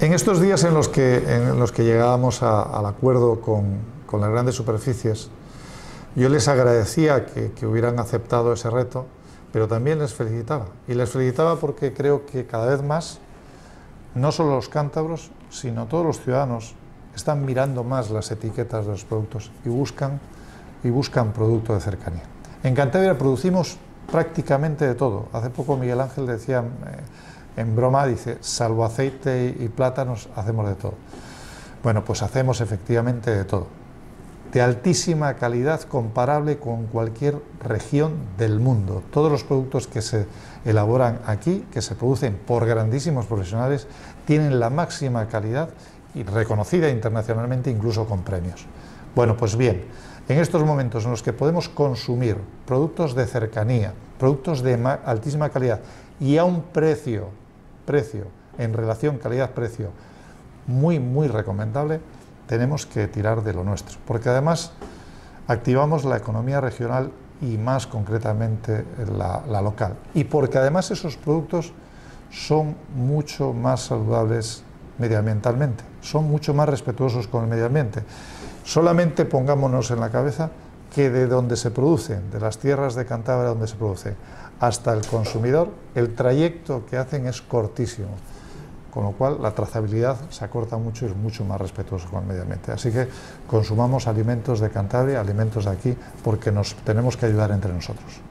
En estos días en los que, los que llegábamos al acuerdo con, las grandes superficies, yo les agradecía que, que, hubieran aceptado ese reto, pero también les felicitaba. Y les felicitaba porque creo que cada vez más, no solo los cántabros, sino todos los ciudadanos, están mirando más las etiquetas de los productos y buscan, y buscan producto de cercanía. En Cantabria producimos prácticamente de todo. Hace poco Miguel Ángel decía... Eh, en broma dice, salvo aceite y plátanos, hacemos de todo. Bueno, pues hacemos efectivamente de todo. De altísima calidad, comparable con cualquier región del mundo. Todos los productos que se elaboran aquí, que se producen por grandísimos profesionales, tienen la máxima calidad y reconocida internacionalmente incluso con premios. Bueno, pues bien, en estos momentos en los que podemos consumir productos de cercanía, productos de altísima calidad y a un precio, precio en relación calidad-precio muy, muy recomendable, tenemos que tirar de lo nuestro, porque además activamos la economía regional y más concretamente la, la local, y porque además esos productos son mucho más saludables medioambientalmente, son mucho más respetuosos con el medio ambiente. Solamente pongámonos en la cabeza que de donde se producen, de las tierras de Cantabria donde se producen, hasta el consumidor, el trayecto que hacen es cortísimo, con lo cual la trazabilidad se acorta mucho y es mucho más respetuoso con el medio ambiente. Así que consumamos alimentos de Cantabria, alimentos de aquí, porque nos tenemos que ayudar entre nosotros.